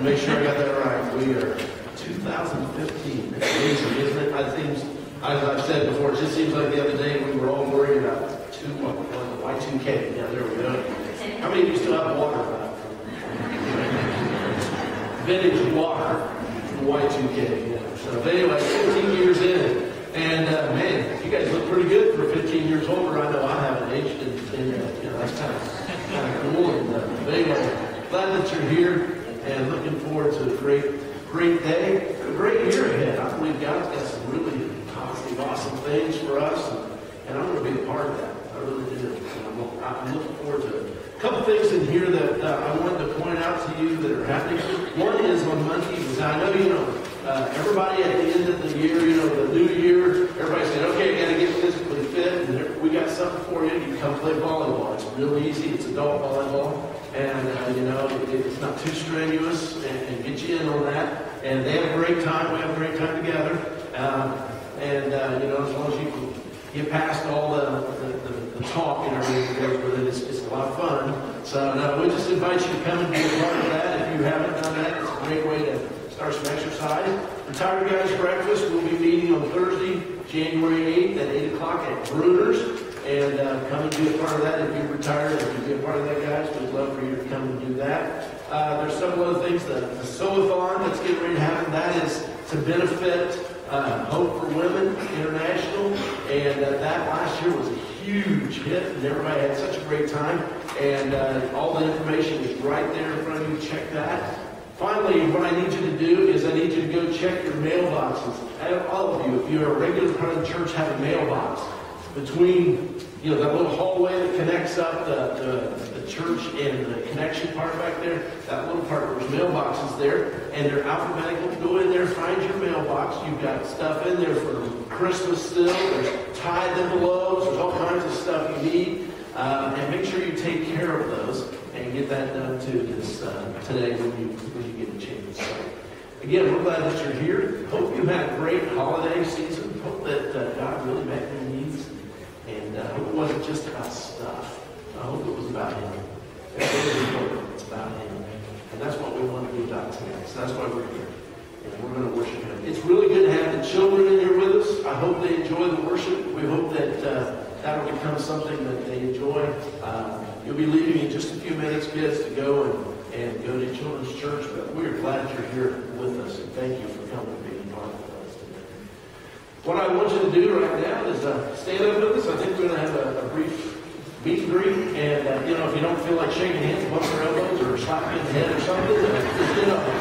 make sure I got that right. We are 2015. Amazing, isn't it? I think, as I've said before, it just seems like the other day we were all worried about two, what, what, Y2K. Yeah, there we go. How many of you still have water? Vintage water, Y2K. Yeah. So but anyway, 15 years in, and uh, man, you guys look pretty good for 15 years older. I know I haven't aged, and, and uh, you know that's kind of kind of cool. And uh, but anyway, glad that you're here, and looking forward to a great great day, a great year ahead. I believe God's got some really positive, awesome things for us, and, and I'm going to be a part of that. I really do. I'm, I'm looking forward to it. A couple things in here that uh, I wanted to point out to you that are happening. One is on Monday, because I know you know uh, everybody at the end of the year, you know, the new year, everybody said, okay, I got to get physically fit, and there, we got something for you. You come play volleyball. It's real easy. It's adult volleyball, and uh, you know, it, it's not too strenuous, and, and, get you in on that. And they have a great time. We have a great time together, um, and uh, you know, as long as you can get past all the, the, the, the talk and everything that it, it's, it's a lot of fun. So no, we just invite you to come and be a part of that. If you haven't done that, it's a great way to start some exercise. Retired Guys Breakfast We'll be meeting on Thursday, January 8th at 8 o'clock at Bruner's. And uh, come and be a part of that if you're retired. If you be a part of that, guys, we'd love for you to come and do that. Uh, there's several other things. The, the Sewathon that's getting ready to happen, that is to benefit uh, Hope for Women International. And uh, that last year was a huge hit, and everybody had such a great time. And uh, all the information is right there in front of you. Check that. Finally, what I need you to do is I need you to go check your mailboxes. All of you, if you're a regular part of the church, have a mailbox. Between, you know, that little hallway that connects up the, the, the church and the connection part back there, that little part, there's mailboxes there, and they're alphabetical. Go in there, find your mailbox. You've got stuff in there for Christmas still. There's tithe envelopes. There's all kinds of stuff you need. Uh, and make sure you take care of those and get that done too this uh, today when you when you get a chance. So, again, we're glad that you're here. Hope you had a great holiday season. Hope that uh, God really met your needs, uh, hope it wasn't just about stuff. I hope it was about Him. It's about Him, and that's what we want to do about tonight. So that's why we're here, and we're going to worship Him. It's really good to have the children in here with us. I hope they enjoy the worship. We hope that uh, that'll become something that they enjoy. Uh, You'll be leaving in just a few minutes, kids, to go and, and go to Children's Church, but we are glad you're here with us, and thank you for coming and being part of us today. What I want you to do right now is uh, stand up with us. I think we're going to have a, a, brief meet and greet, and uh, you know, if you don't feel like shaking hands, bump your elbows, or slapping the head or something, just get up.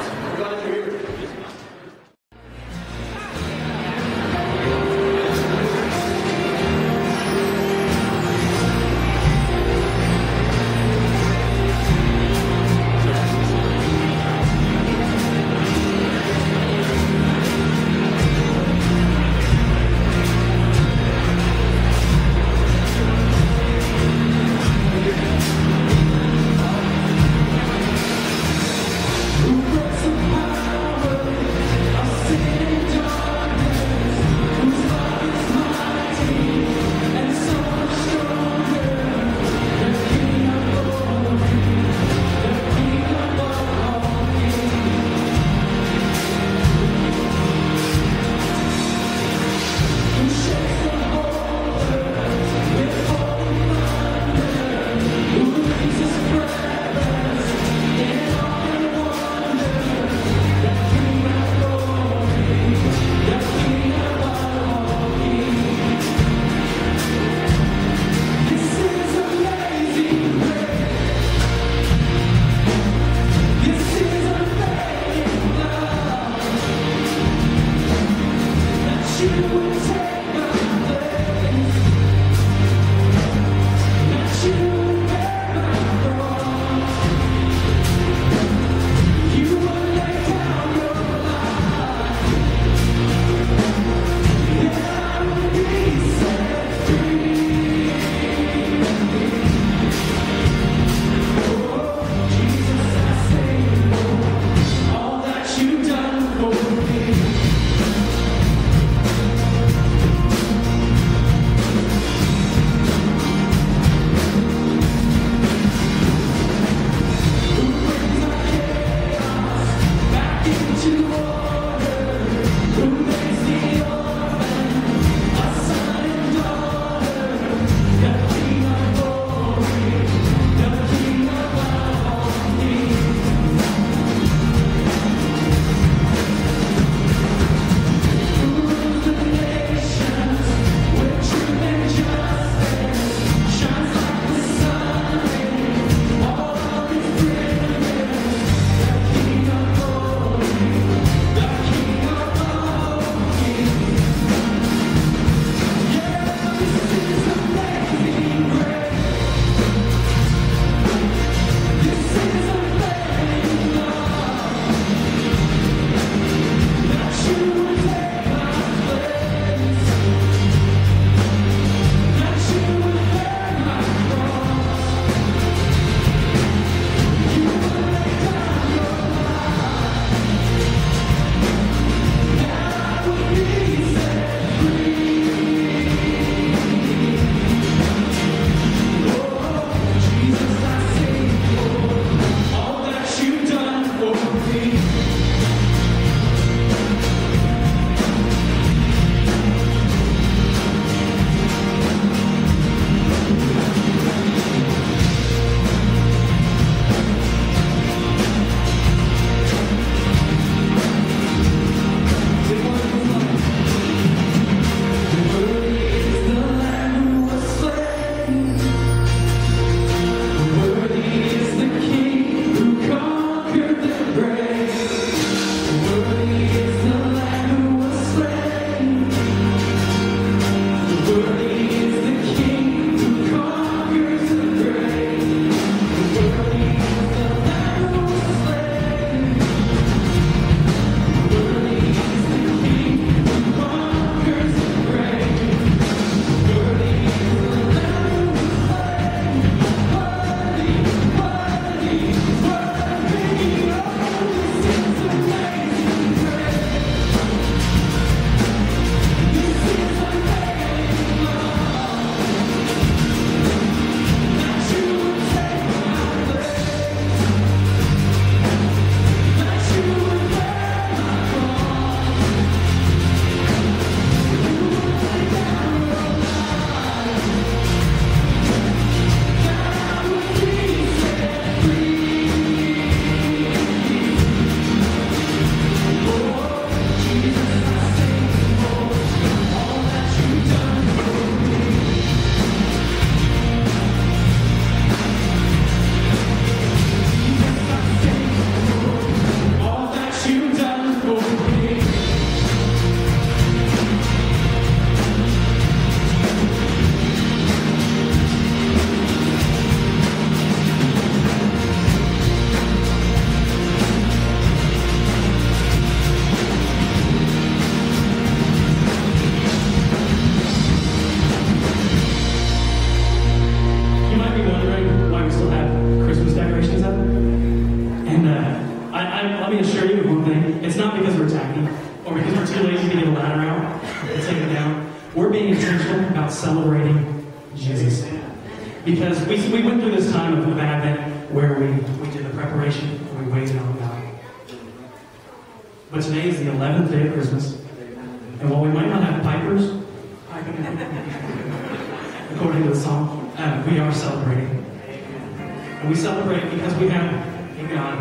God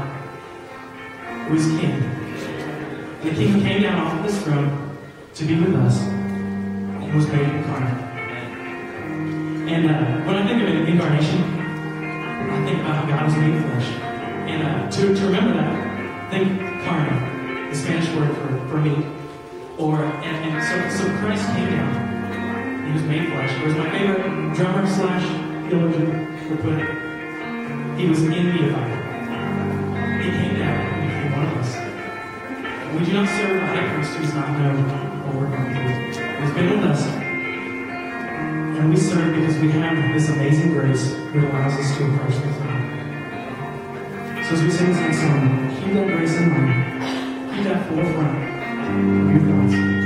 who is King. The King came down off of this throne to be with us and was made incarnate. And uh, when I think of an incarnation, I think about how God was made flesh. And uh, to, to remember that, think carne, the Spanish word for, for meat. Or, and, and so, so Christ came down. He was made flesh. He was my favorite drummer slash theologian would put it, he was in Bible. He came down and became one of us. We do not serve a high priest who does not know what we're going through. He's been with us. And we serve because we have this amazing grace that allows us to approach the throne. So as we sing this next song, keep that grace in mind. Keep that forefront of your thoughts.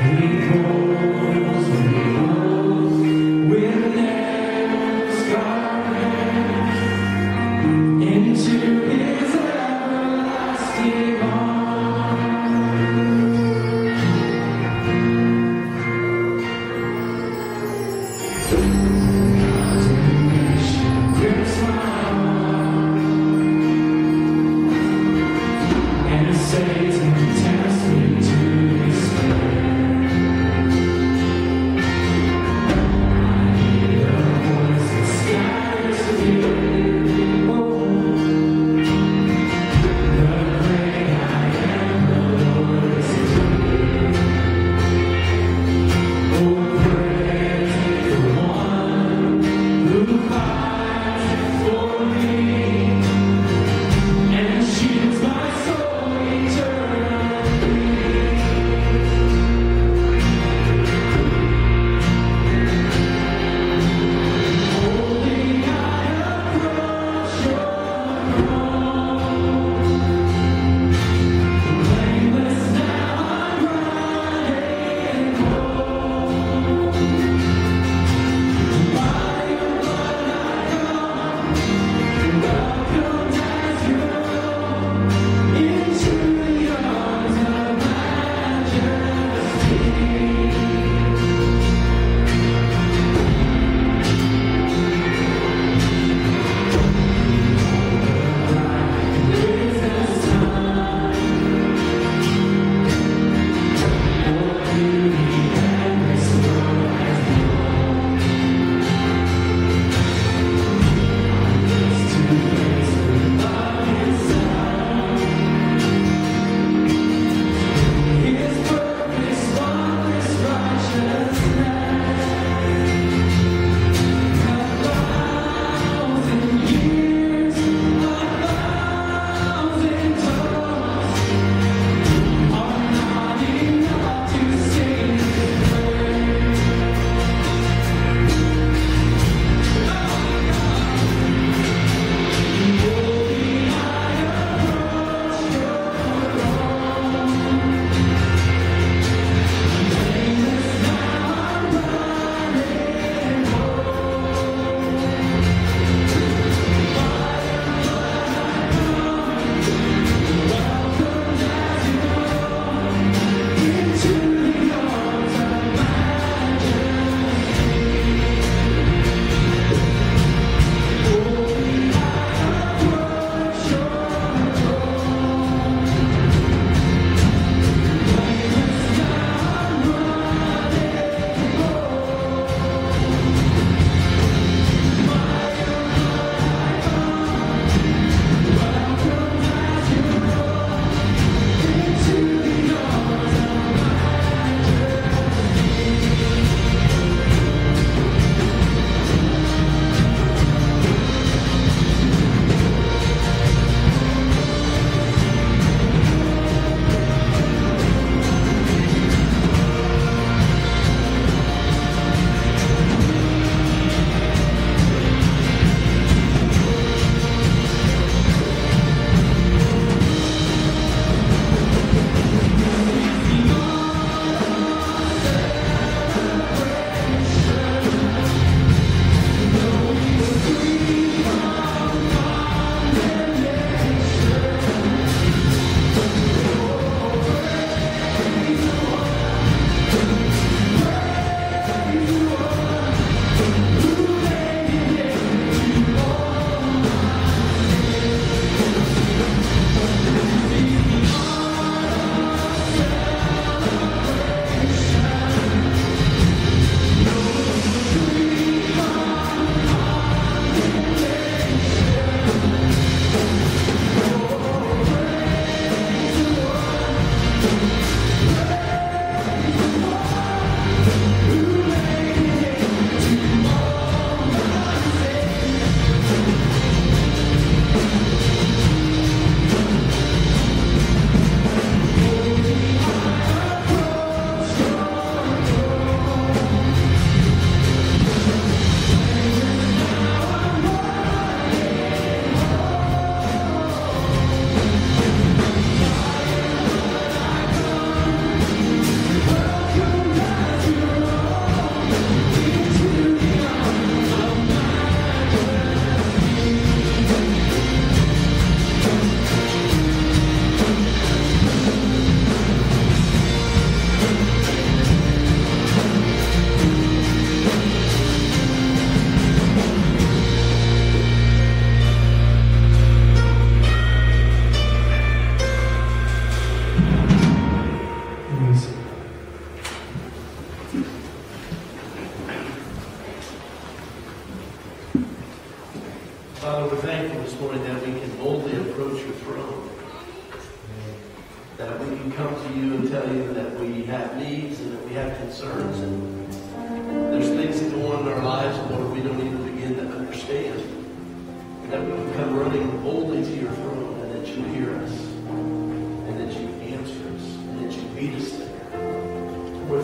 Calls me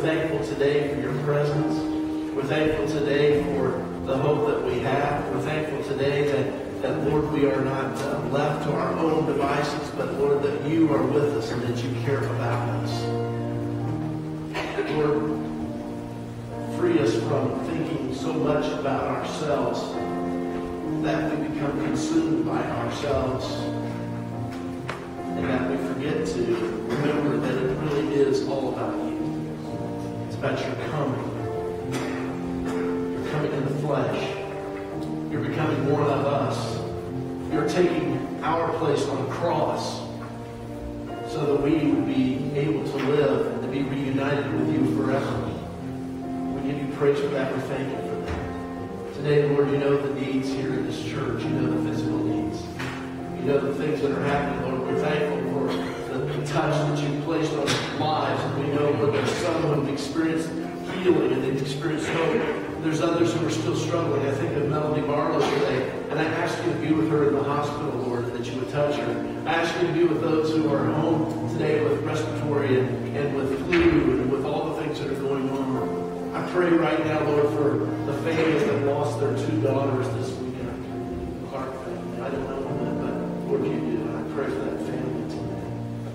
thankful today for your presence. We're thankful today for the hope that we have. We're thankful today that, that Lord, we are not uh, left to our own devices, but Lord, that you are with us and that you care about us. Lord, free us from thinking so much about ourselves that we become consumed by ourselves and that we forget to remember that it really is all about you. It's about your coming. You're coming in the flesh. You're becoming more of us. You're taking our place on the cross so that we would be able to live and to be reunited with you forever. We give you praise for that. We thank you for that. Today, Lord, you know the needs here in this church. You know the physical needs. You know the things that are happening, Lord. We're thankful for the touch that you've placed on lives. And we know, there's some who have experienced healing and they've experienced hope. There's others who are still struggling. I think of Melody Barlow today. And I ask you to be with her in the hospital, Lord, and that you would touch her. I ask you to be with those who are home today with respiratory and, and with flu and with all the things that are going on. I pray right now, Lord, for the families that lost their two daughters this weekend. Clark family. I don't know them, but Lord, you do. And I pray for that family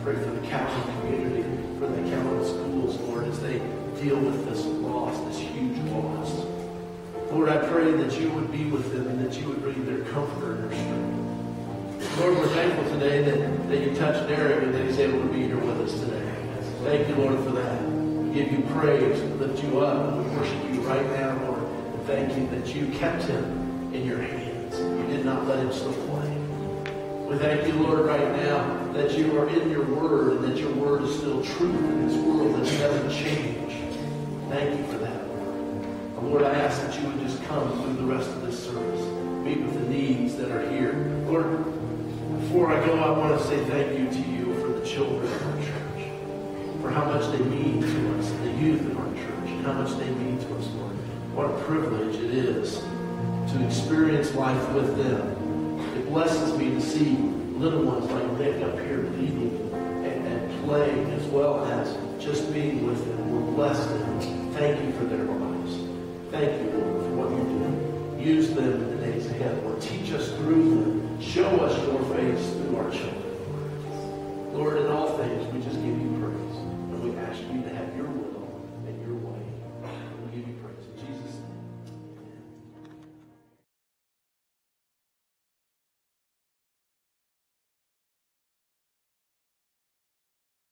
pray for the Catholic community, for the Catholic schools, Lord, as they deal with this loss, this huge loss. Lord, I pray that you would be with them and that you would bring their comfort and their strength. Lord, we're thankful today that, that you touched Derek and that he's able to be here with us today. Thank you, Lord, for that. We give you praise lift you up we worship you right now, Lord. And thank you that you kept him in your hands. You did not let him slip away. We thank you, Lord, right now that you are in your word and that your word is still truth in this world that doesn't change. Thank you for that, Lord. And Lord, I ask that you would just come through the rest of this service. Meet with the needs that are here. Lord, before I go, I want to say thank you to you for the children of our church, for how much they mean to us, the youth of our church, and how much they mean to us, Lord. What a privilege it is to experience life with them. Blesses me to see little ones like Nick up here leading and, and playing as well as just being with them. We're blessed and thank you for their lives. Thank you, Lord, for what you do. Use them in the days ahead, Lord. Teach us through them. Show us your face through our children. Lord, in all things, we just give you